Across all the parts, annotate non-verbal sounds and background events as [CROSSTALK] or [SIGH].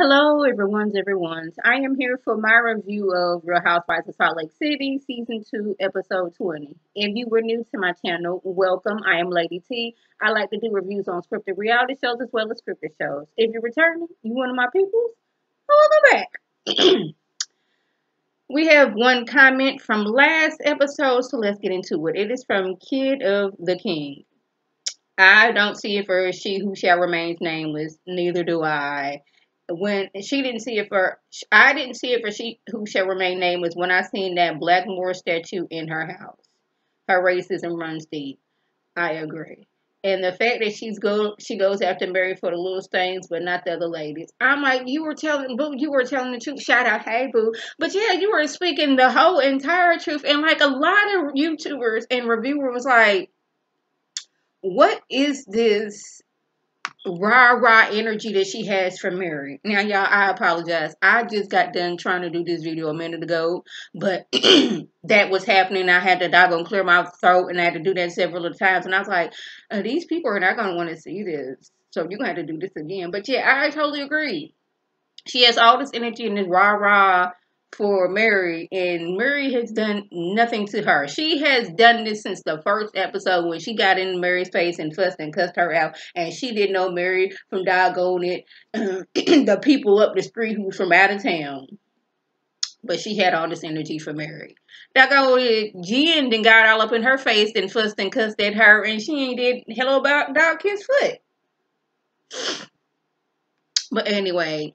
Hello, everyone's everyone's. I am here for my review of Real Housewives of Salt Lake City, Season 2, Episode 20. If you were new to my channel, welcome. I am Lady T. I like to do reviews on scripted reality shows as well as scripted shows. If you're returning, you one of my peoples, welcome back. [CLEARS THROAT] we have one comment from last episode, so let's get into it. It is from Kid of the King. I don't see it for she who shall remain nameless, neither do I when she didn't see it for I didn't see it for she who shall remain nameless when I seen that blackamoor statue in her house. Her racism runs deep. I agree. And the fact that she's go she goes after Mary for the little stains, but not the other ladies. I'm like, you were telling boo, you were telling the truth. Shout out, hey boo. But yeah, you were speaking the whole entire truth. And like a lot of YouTubers and reviewers was like, what is this rah rah energy that she has from Mary. Now, y'all, I apologize. I just got done trying to do this video a minute ago, but [CLEARS THROAT] that was happening. I had to doggone clear my throat, and I had to do that several times. And I was like, uh, these people are not going to want to see this. So you're going to have to do this again. But yeah, I totally agree. She has all this energy and this rah rah for Mary, and Mary has done nothing to her. She has done this since the first episode when she got in Mary's face and fussed and cussed her out, and she didn't know Mary from doggone it, [CLEARS THROAT] the people up the street who was from out of town. But she had all this energy for Mary. Doggone it, Jen then got all up in her face and fussed and cussed at her, and she ain't did hello about dog kiss foot. But anyway,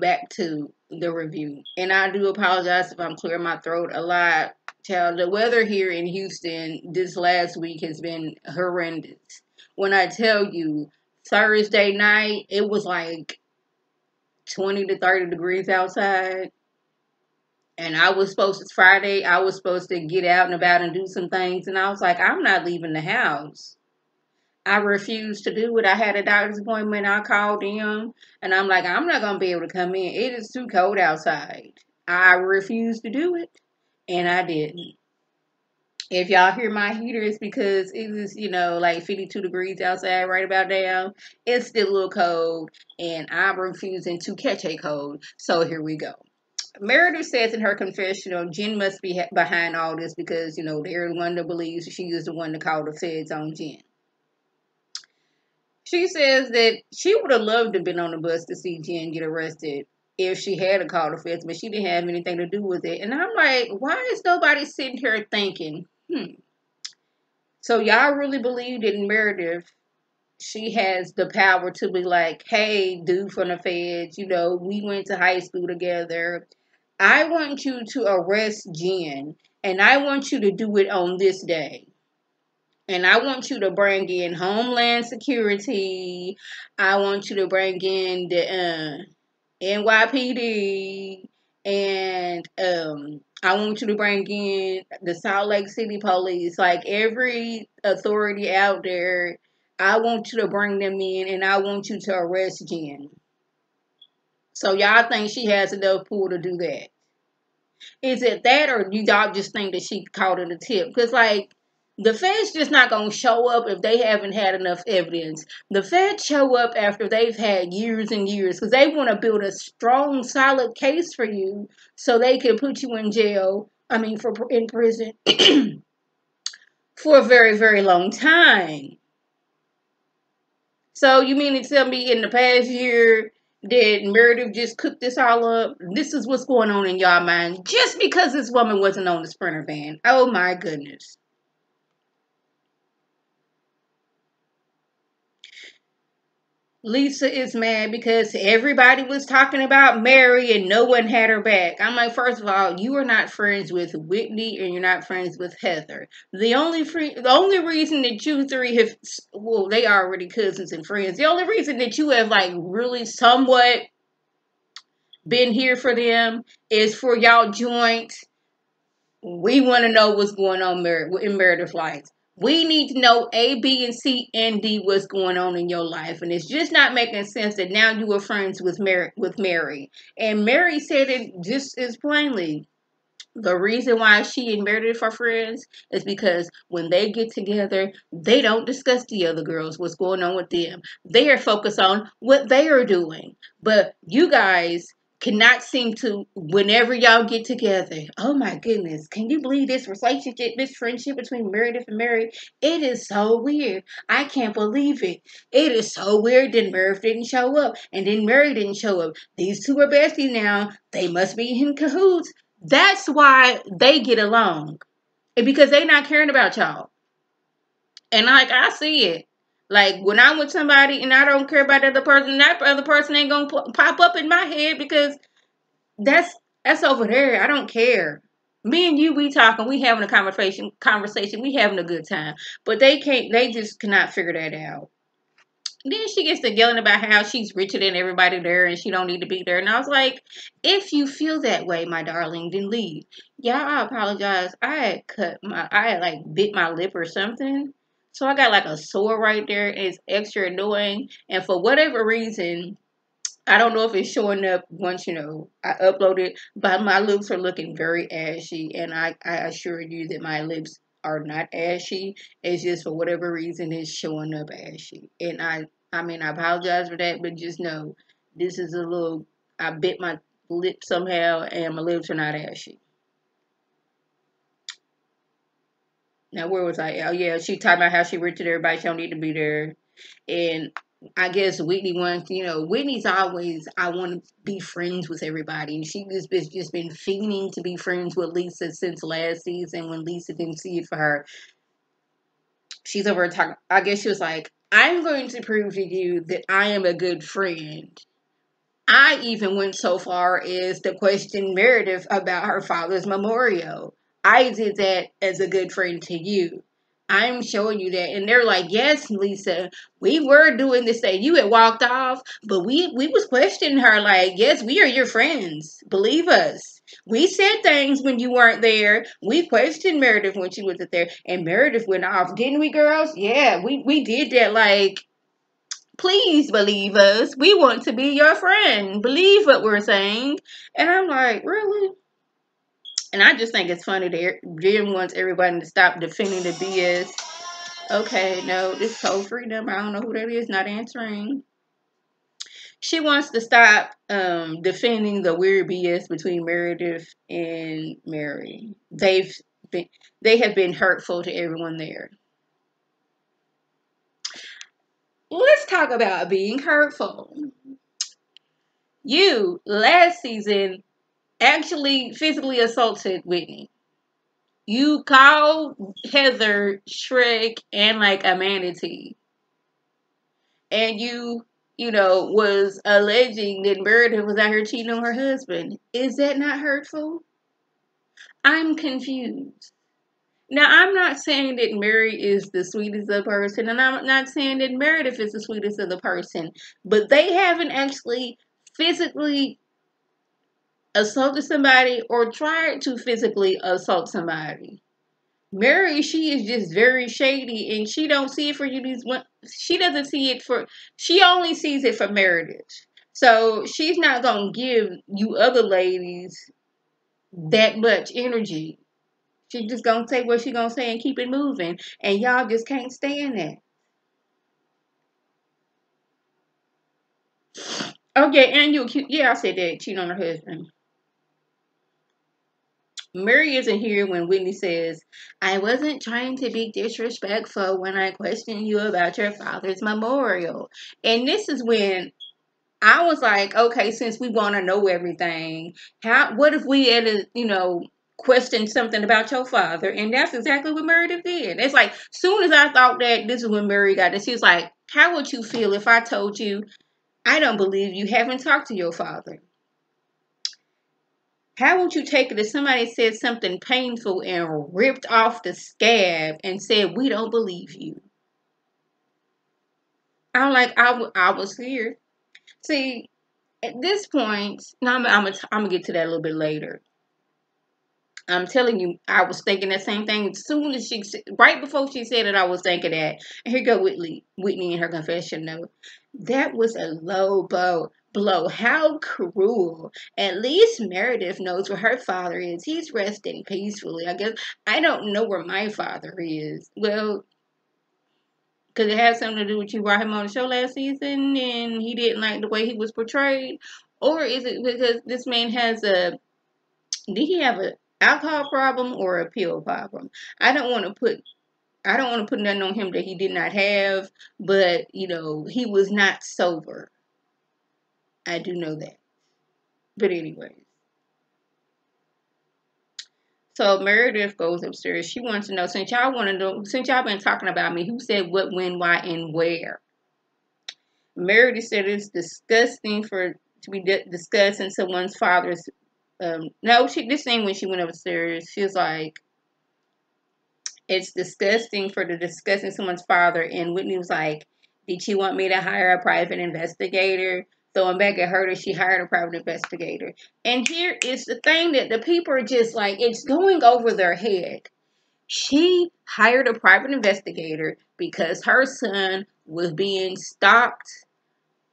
back to the review. And I do apologize if I'm clearing my throat a lot. Child, the weather here in Houston this last week has been horrendous. When I tell you, Thursday night, it was like 20 to 30 degrees outside. And I was supposed to, Friday, I was supposed to get out and about and do some things. And I was like, I'm not leaving the house. I refused to do it. I had a doctor's appointment. I called them and I'm like, I'm not going to be able to come in. It is too cold outside. I refused to do it and I didn't. If y'all hear my heater, it's because it is, you know, like 52 degrees outside right about now. It's still a little cold and I'm refusing to catch a cold. So here we go. Meredith says in her confessional, oh, Jen must be behind all this because, you know, one that believes she is the one to call the feds on Jen. She says that she would have loved to have been on the bus to see Jen get arrested if she had a call to feds, but she didn't have anything to do with it. And I'm like, why is nobody sitting here thinking, hmm. So y'all really believe in Meredith, she has the power to be like, hey, dude from the feds, you know, we went to high school together. I want you to arrest Jen, and I want you to do it on this day and I want you to bring in Homeland Security. I want you to bring in the uh, NYPD, and um, I want you to bring in the Salt Lake City Police. Like every authority out there, I want you to bring them in, and I want you to arrest Jen. So y'all think she has enough pull to do that? Is it that, or do y'all just think that she caught it a tip? Because like the feds just not going to show up if they haven't had enough evidence. The feds show up after they've had years and years because they want to build a strong, solid case for you so they can put you in jail. I mean, for in prison [CLEARS THROAT] for a very, very long time. So you mean to tell me in the past year that Meredith just cooked this all up? This is what's going on in y'all mind just because this woman wasn't on the Sprinter van. Oh my goodness. Lisa is mad because everybody was talking about Mary and no one had her back. I'm like, first of all, you are not friends with Whitney and you're not friends with Heather. The only free, the only reason that you three have, well, they are already cousins and friends. The only reason that you have like really somewhat been here for them is for y'all joint. We want to know what's going on in Meredith life. We need to know A, B, and C, and D what's going on in your life. And it's just not making sense that now you are friends with Mary with Mary. And Mary said it just as plainly. the reason why she and Meredith are friends is because when they get together, they don't discuss the other girls, what's going on with them. They are focused on what they are doing. But you guys cannot seem to whenever y'all get together oh my goodness can you believe this relationship this friendship between meredith and mary? It is so weird. I can't believe it. It is so weird that meredith didn't show up and then mary didn't show up. These two are besties now. They must be in cahoots. That's why they get along and because they not caring about y'all. And like i see it like when I'm with somebody and I don't care about the other person, that other person ain't gonna pop up in my head because that's that's over there. I don't care. Me and you, we talking, we having a conversation, conversation, we having a good time. But they can't, they just cannot figure that out. Then she gets to yelling about how she's richer than everybody there and she don't need to be there. And I was like, if you feel that way, my darling, then leave. Yeah, I apologize. I had cut my, I had like bit my lip or something so I got like a sore right there. It's extra annoying. And for whatever reason, I don't know if it's showing up once, you know, I uploaded, but my lips are looking very ashy. And I, I assure you that my lips are not ashy. It's just for whatever reason it's showing up ashy. And I, I mean, I apologize for that, but just know this is a little, I bit my lip somehow and my lips are not ashy. Now, where was I? Oh, yeah, she talked about how she rented everybody. She don't need to be there. And I guess Whitney wants, you know, Whitney's always, I want to be friends with everybody. And she been, just been fiending to be friends with Lisa since last season when Lisa didn't see it for her. She's over talking, I guess she was like, I'm going to prove to you that I am a good friend. I even went so far as to question Meredith about her father's memorial. I did that as a good friend to you. I'm showing you that. And they're like, yes, Lisa, we were doing this thing. You had walked off, but we, we was questioning her like, yes, we are your friends. Believe us. We said things when you weren't there. We questioned Meredith when she wasn't there. And Meredith went off. Didn't we, girls? Yeah, we, we did that. Like, please believe us. We want to be your friend. Believe what we're saying. And I'm like, really? And I just think it's funny that Jen wants everybody to stop defending the BS. Okay, no, this toll freedom. I don't know who that is, not answering. She wants to stop um, defending the weird BS between Meredith and Mary. They've been, they have been hurtful to everyone there. Let's talk about being hurtful. You last season actually physically assaulted Whitney. You called Heather Shrek and like a manatee. And you, you know, was alleging that Meredith was out here cheating on her husband. Is that not hurtful? I'm confused. Now, I'm not saying that Mary is the sweetest of person, and I'm not saying that Meredith is the sweetest of the person, but they haven't actually physically assaulted somebody or tried to physically assault somebody. Mary, she is just very shady and she don't see it for you. These she doesn't see it for she only sees it for Meredith. So she's not gonna give you other ladies that much energy. She's just gonna say what she gonna say and keep it moving. And y'all just can't stand that. Okay, and you yeah, I said that cheat on her husband. Mary isn't here when Whitney says, I wasn't trying to be disrespectful when I questioned you about your father's memorial. And this is when I was like, okay, since we want to know everything, how what if we had a, you know, question something about your father? And that's exactly what Meredith did. It's like, soon as I thought that, this is when Mary got it. She was like, how would you feel if I told you, I don't believe you haven't talked to your father? How would you take it if somebody said something painful and ripped off the scab and said, We don't believe you? I'm like, I, I was here. See, at this point, now I'm, I'm, I'm going to get to that a little bit later. I'm telling you, I was thinking the same thing. As soon as she, right before she said it, I was thinking that. And here go Whitney, Whitney in her confession note. That was a low blow. Blow. How cruel. At least Meredith knows where her father is. He's resting peacefully. I guess I don't know where my father is. Well, because it has something to do with you brought him on the show last season and he didn't like the way he was portrayed? Or is it because this man has a did he have a alcohol problem or a pill problem. I don't want to put I don't want to put nothing on him that he did not have, but you know, he was not sober. I do know that. But anyways. So Meredith goes upstairs. She wants to know since y'all want to know since y'all been talking about me, who said what, when, why, and where. Meredith said it's disgusting for to be discussing someone's father's um no she this thing when she went upstairs she was like it's disgusting for the discussing someone's father and whitney was like did she want me to hire a private investigator throwing back at her that she hired a private investigator and here is the thing that the people are just like it's going over their head she hired a private investigator because her son was being stalked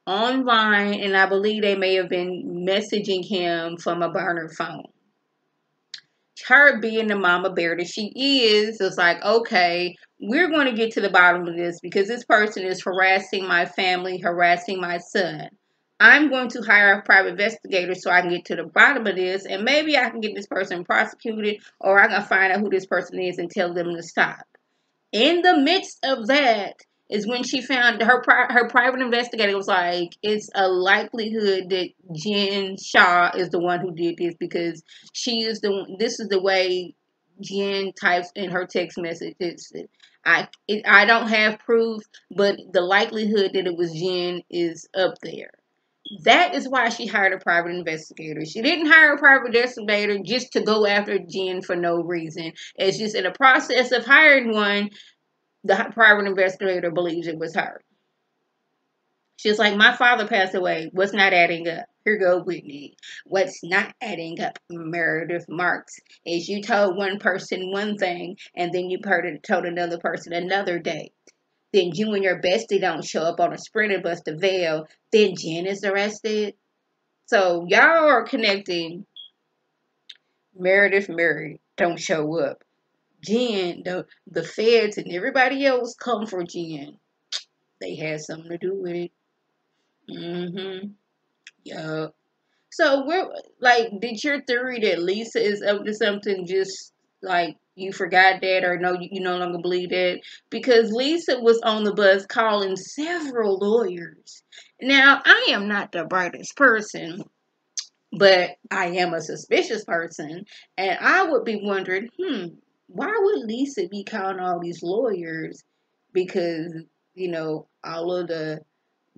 online, and I believe they may have been messaging him from a burner phone. Her being the mama bear that she is, is like, okay, we're going to get to the bottom of this because this person is harassing my family, harassing my son. I'm going to hire a private investigator so I can get to the bottom of this, and maybe I can get this person prosecuted, or I can find out who this person is and tell them to stop. In the midst of that, is when she found her her private investigator was like, it's a likelihood that Jen Shah is the one who did this because she is the this is the way Jen types in her text message. It's I it, I don't have proof, but the likelihood that it was Jen is up there. That is why she hired a private investigator. She didn't hire a private investigator just to go after Jen for no reason. It's just in the process of hiring one, the private investigator believes it was her. She's like, my father passed away. What's not adding up? Here go Whitney. What's not adding up, Meredith Marks, is you told one person one thing and then you told another person another date. Then you and your bestie don't show up on a sprinter bus to Vail. Then Jen is arrested. So y'all are connecting Meredith Mary don't show up. Jen, the the feds and everybody else come for Jen. They had something to do with it. Mm-hmm. Yeah. So we're like, did your theory that Lisa is up to something just like you forgot that or no you, you no longer believe that? Because Lisa was on the bus calling several lawyers. Now I am not the brightest person, but I am a suspicious person, and I would be wondering, hmm, why would Lisa be calling all these lawyers? Because, you know, all of the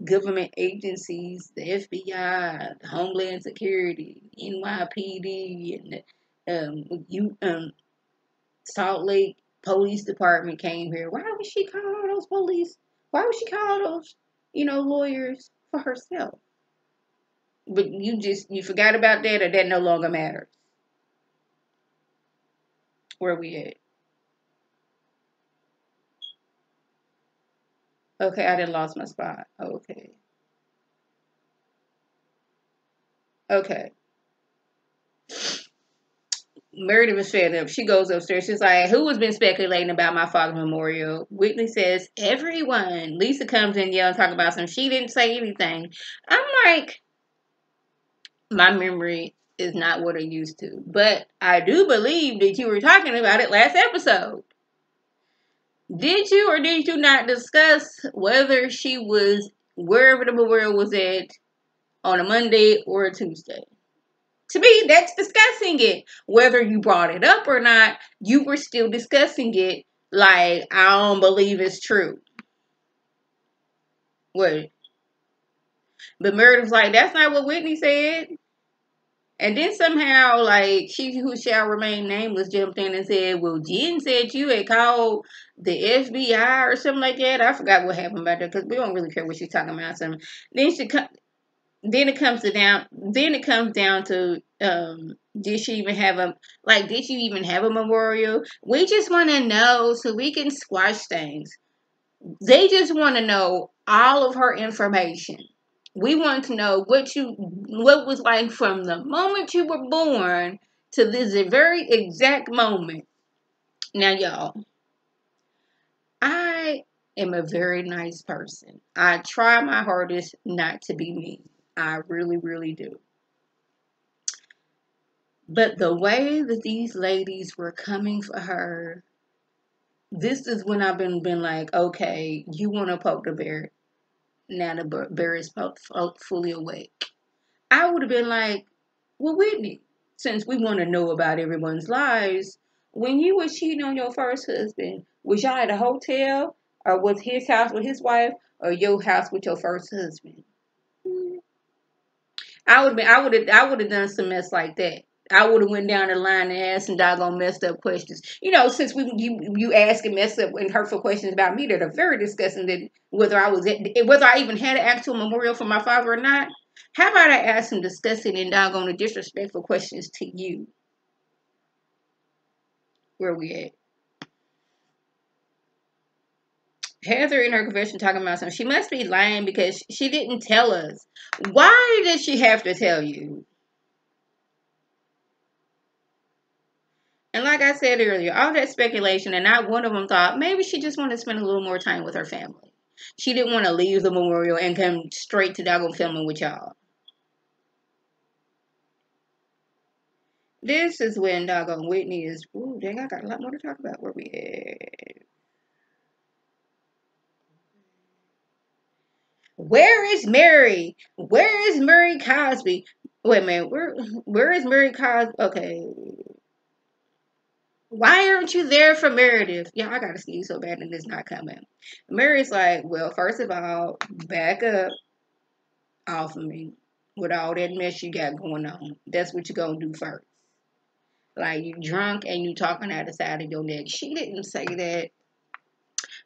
government agencies, the FBI, Homeland Security, NYPD, and um, you, um, Salt Lake Police Department came here. Why would she call all those police? Why would she call those, you know, lawyers for herself? But you just you forgot about that, or that no longer matters. Where we at? Okay, I didn't lost my spot. Okay. Okay. Meredith was fed up. She goes upstairs. She's like, Who has been speculating about my father's memorial? Whitney says, Everyone. Lisa comes in, yell, and talk about some. She didn't say anything. I'm like, My memory is not what it used to. But I do believe that you were talking about it last episode. Did you or did you not discuss whether she was wherever the memorial was at on a Monday or a Tuesday? To me, that's discussing it. Whether you brought it up or not, you were still discussing it like, I don't believe it's true. What? But Meredith's like, that's not what Whitney said. And then somehow, like, she who shall remain nameless jumped in and said, Well, Jen said you had called the FBI or something like that. I forgot what happened about that because we don't really care what she's talking about. Something. Then she then it comes to down then it comes down to um, Did she even have a like? Did you even have a memorial? We just want to know so we can squash things. They just want to know all of her information. We want to know what you what was like from the moment you were born to this very exact moment. Now, y'all, I am a very nice person. I try my hardest not to be mean. I really, really do. But the way that these ladies were coming for her, this is when I've been been like, okay, you want to poke the bear. Now the bear is fully awake. I would have been like, well, Whitney, since we want to know about everyone's lives, when you were cheating on your first husband, was y'all at a hotel or was his house with his wife or your house with your first husband? I would I would have I would have done some mess like that. I would have went down the line and asked some doggone messed up questions. You know, since we you you ask and mess up and hurtful questions about me that are very disgusting. That whether I was at, whether I even had an actual memorial for my father or not. How about I ask some disgusting and doggone disrespectful questions to you? Where we at? Heather in her confession talking about something. She must be lying because she didn't tell us. Why did she have to tell you? And like I said earlier, all that speculation, and not one of them thought maybe she just wanted to spend a little more time with her family. She didn't want to leave the memorial and come straight to doggone filming with y'all. This is when doggone Whitney is. Ooh, dang, I got a lot more to talk about. Where we at? Where is Mary? Where is Mary Cosby? Wait a minute. Where where is Mary Cosby? Okay. Why aren't you there for Meredith? Yeah, I gotta sneeze so bad and it's not coming. Mary's like, well, first of all, back up off of me with all that mess you got going on. That's what you're gonna do first. Like you drunk and you talking out the side of your neck. She didn't say that,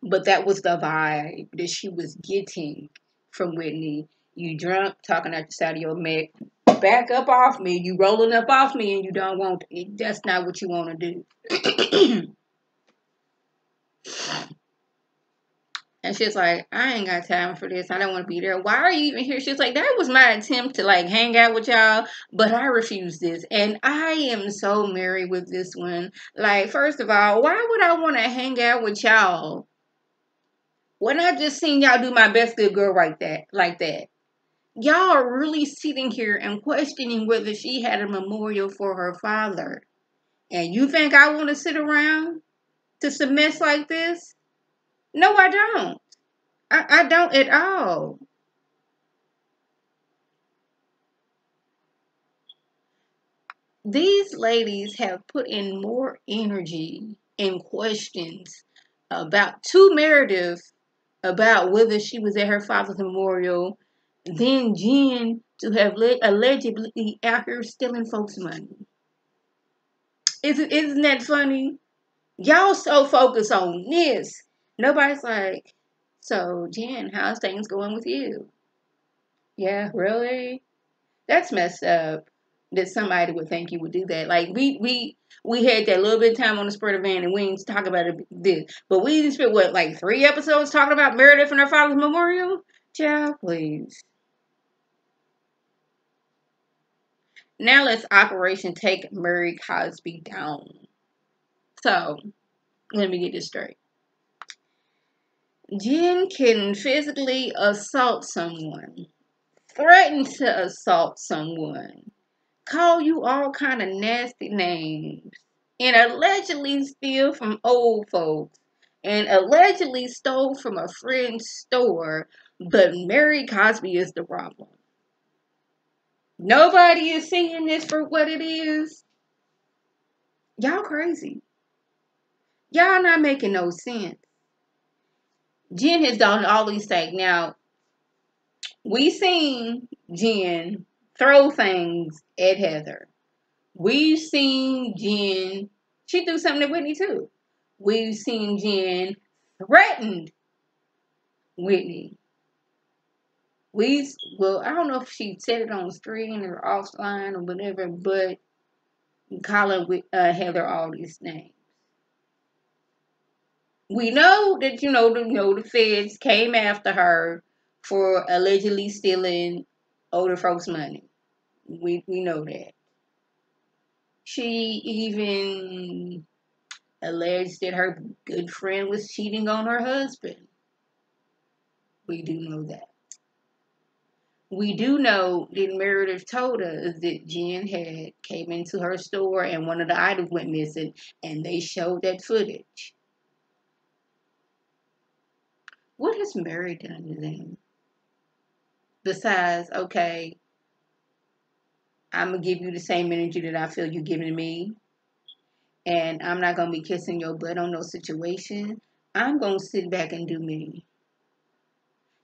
but that was the vibe that she was getting from Whitney. You drunk, talking out the side of your neck. Back up off me. You rolling up off me and you don't want to. That's not what you want to do. [CLEARS THROAT] And she's like, I ain't got time for this. I don't want to be there. Why are you even here? She's like, that was my attempt to like hang out with y'all, but I refuse this. And I am so merry with this one. Like, first of all, why would I want to hang out with y'all when I just seen y'all do my best good girl right that like that? Y'all are really sitting here and questioning whether she had a memorial for her father. And you think I want to sit around to mess like this? No, I don't. I, I don't at all. These ladies have put in more energy and questions about two Meredith about whether she was at her father's memorial, then Jen to have le- allegedly out here stealing folks' money. Isn't, isn't that funny? Y'all so focused on this. Nobody's like, so Jen, how's things going with you? Yeah, really? That's messed up that somebody would think you would do that. Like we we we had that little bit of time on the spur of van and we didn't talk about it this. But we didn't spend what, like three episodes talking about Meredith and her father's memorial? Child, please. Now let's Operation Take Mary Cosby Down. So, let me get this straight. Jen can physically assault someone, threaten to assault someone, call you all kind of nasty names, and allegedly steal from old folks, and allegedly stole from a friend's store, but Mary Cosby is the problem. Nobody is seeing this for what it is. Y'all crazy. Y'all not making no sense. Jen has done all these things. Now, we seen Jen throw things at Heather. We've seen Jen, she do something to Whitney too. We've seen Jen threatened Whitney. We well, I don't know if she said it on screen or offline or whatever, but calling uh, Heather all these names. We know that you know the you know the feds came after her for allegedly stealing older folks' money. We we know that. She even alleged that her good friend was cheating on her husband. We do know that. We do know that Meredith told us that Jen had came into her store and one of the items went missing and they showed that footage. What has Mary done to them? Besides, okay, I'm gonna give you the same energy that I feel you're giving me. And I'm not gonna be kissing your butt on no situation. I'm gonna sit back and do me.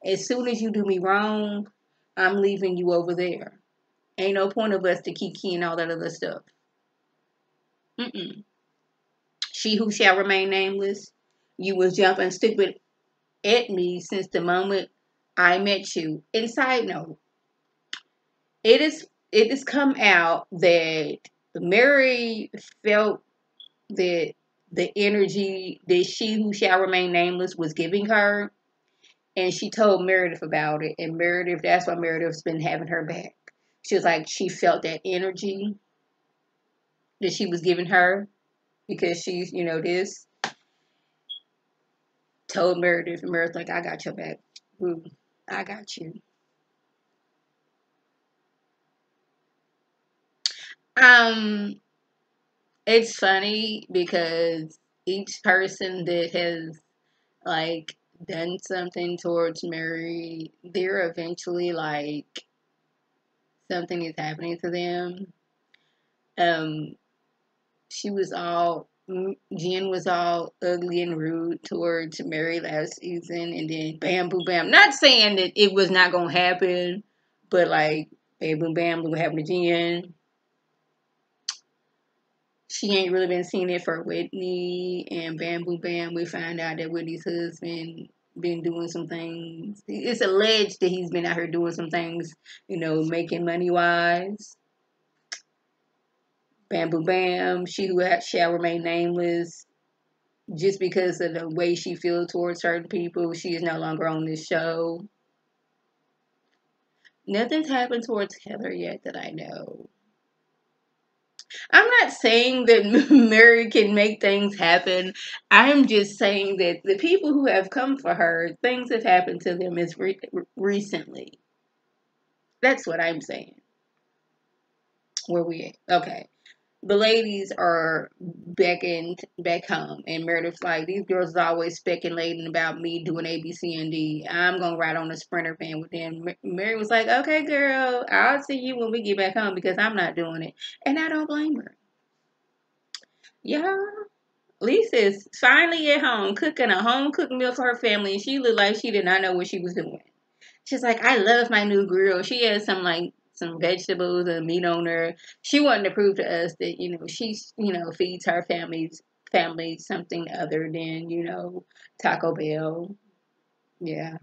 As soon as you do me wrong, I'm leaving you over there. Ain't no point of us to keep keying all that other stuff. Mm-mm. She who shall remain nameless, you was jumping stupid at me since the moment I met you. And side note, it is it has come out that Mary felt that the energy that she who shall remain nameless was giving her. And she told Meredith about it. And Meredith, that's why Meredith's been having her back. She was like, she felt that energy that she was giving her because she's, you know, this. Told Meredith, and Meredith, like, I got your back. I got you. Um, it's funny because each person that has like done something towards Mary, they're eventually like something is happening to them. Um, she was all Jen was all ugly and rude towards Mary last season, and then bam, boom, bam. Not saying that it was not gonna happen, but like bam, boom, bam, what happened to Jen she ain't really been seeing it for Whitney and Bam Boo Bam. We find out that Whitney's husband been doing some things. It's alleged that he's been out here doing some things, you know, making money wise. Bam Boo Bam, she who shall remain nameless, just because of the way she feels towards certain people, she is no longer on this show. Nothing's happened towards Heather yet that I know. I'm not saying that [LAUGHS] Mary can make things happen. I'm just saying that the people who have come for her, things have happened to them as re- recently. That's what I'm saying. Where we at? Okay. The ladies are back in back home, and Meredith's like, these girls are always speculating about me doing A, B, C, and D. I'm gonna ride on the sprinter van with them. Mary was like, okay, girl, I'll see you when we get back home because I'm not doing it, and I don't blame her. Yeah, Lisa is finally at home cooking a home cooked meal for her family, and she looked like she did not know what she was doing. She's like, I love my new grill. She has some like some vegetables and meat on her. She wanted to prove to us that you know she's you know feeds her family's family something other than you know Taco Bell. Yeah,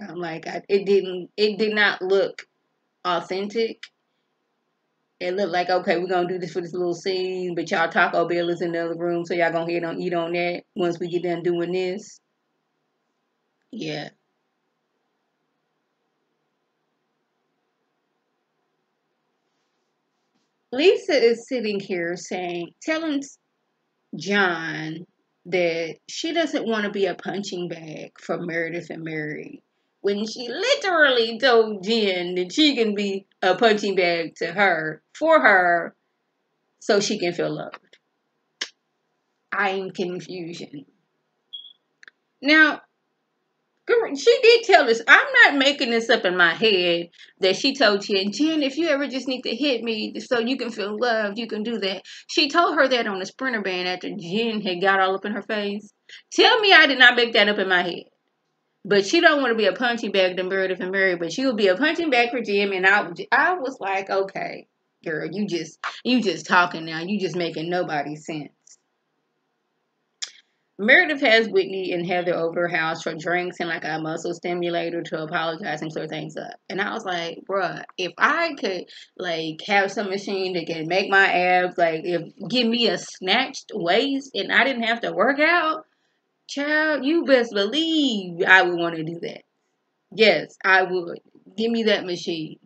I'm like I, it didn't it did not look authentic. It looked like okay, we're gonna do this for this little scene, but y'all Taco Bell is in the other room, so y'all gonna head on eat on that once we get done doing this. Yeah. Lisa is sitting here saying, telling John that she doesn't want to be a punching bag for Meredith and Mary when she literally told Jen that she can be a punching bag to her, for her, so she can feel loved. I'm confusion. Now, she did tell us. I'm not making this up in my head that she told Jen, Jen, if you ever just need to hit me so you can feel loved, you can do that. She told her that on the sprinter van after Jen had got all up in her face. Tell me I did not make that up in my head. But she don't want to be a punching bag to Meredith and Mary, but she will be a punching bag for Jen. And I, I was like, okay, girl, you just, you just talking now. You just making nobody sense. Meredith has Whitney and Heather over her house for drinks and like a muscle stimulator to apologize and clear things up. And I was like, bruh, if I could like have some machine that can make my abs like if give me a snatched waist and I didn't have to work out, child, you best believe I would want to do that. Yes, I would. Give me that machine.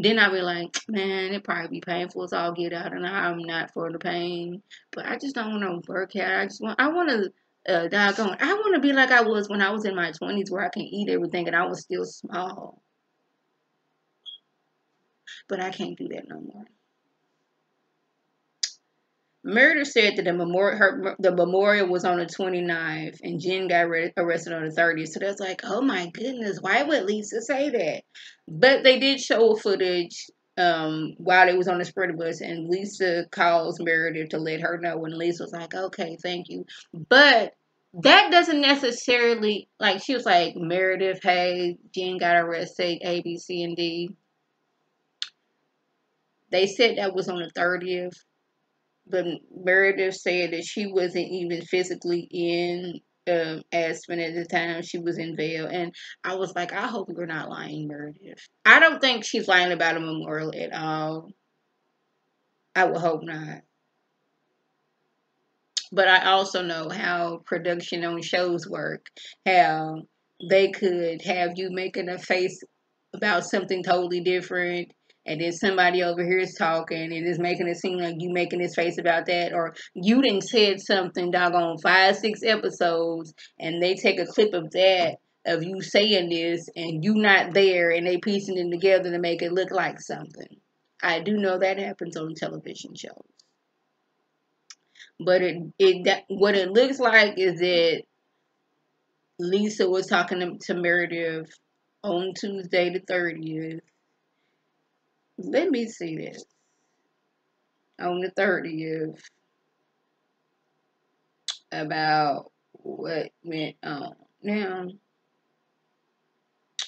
Then I'd be like, man, it probably be painful so I'll get out, and I'm not for the pain. But I just don't want to work out. I just want, I want to, uh, doggone, I want to be like I was when I was in my 20s, where I can eat everything and I was still small. But I can't do that no more. Meredith said that the memorial, her, the memorial was on the 29th, and Jen got arrested on the 30th. So that's like, oh my goodness, why would Lisa say that? But they did show footage um, while it was on the sprinter bus, and Lisa calls Meredith to let her know, and Lisa was like, okay, thank you. But that doesn't necessarily, like, she was like, Meredith, hey, Jen got arrested, A, B, C, and D. They said that was on the 30th but Meredith said that she wasn't even physically in um, Aspen at the time. She was in Vail. And I was like, I hope you're not lying, Meredith. I don't think she's lying about a memorial at all. I would hope not. But I also know how production on shows work. How they could have you making a face about something totally different and then somebody over here is talking and is making it seem like you making this face about that, or you didn't said something doggone five, six episodes, and they take a clip of that of you saying this and you not there and they piecing it together to make it look like something. I do know that happens on television shows. But it it that, what it looks like is that Lisa was talking to, to Meredith on Tuesday the 30th let me see this. On the 30th, about what went on. Now,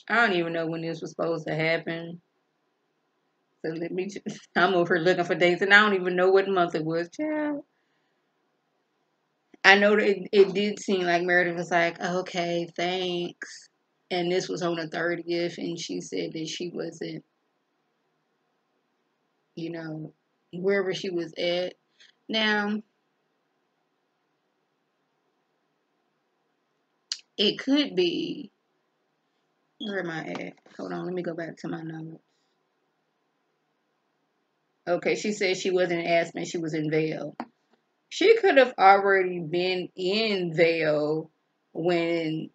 I don't even know when this was supposed to happen. So let me just, [LAUGHS] I'm over here looking for dates and I don't even know what month it was, child. I know that it, it did seem like Meredith was like, okay, thanks. And this was on the 30th, and she said that she wasn't you know, wherever she was at. Now, it could be, where am I at? Hold on, let me go back to my notes. Okay, she said she wasn't in Aspen, she was in Vail. She could have already been in Vail when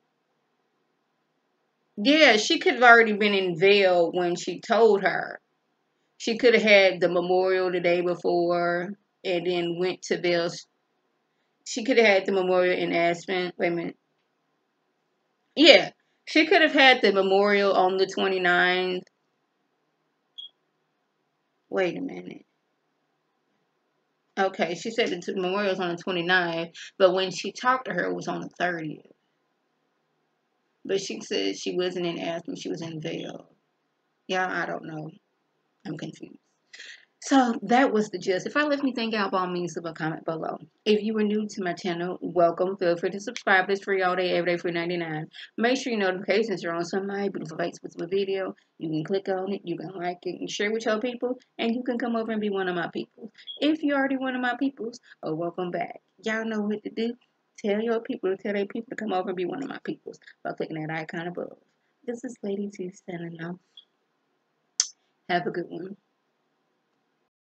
yeah, she could have already been in Vail when she told her. She could have had the memorial the day before and then went to Vail. She could have had the memorial in Aspen. Wait a minute. Yeah, she could have had the memorial on the 29th. Wait a minute. Okay, she said the memorial was on the 29th, but when she talked to her, it was on the 30th. But she said she wasn't in Aspen, she was in Vail. Yeah, I don't know. I'm confused. So that was the gist. If I left anything out, by all means, leave a comment below. If you are new to my channel, welcome. Feel free to subscribe. It's free all day, every day, free 99. Make sure your notifications are on so my beautiful Facebook's video. You can click on it, you can like it, and share with your people, and you can come over and be one of my people. If you're already one of my peoples, oh, welcome back. Y'all know what to do. Tell your people tell their people to come over and be one of my peoples by clicking that icon above. This is Lady T standing off. Have a good one.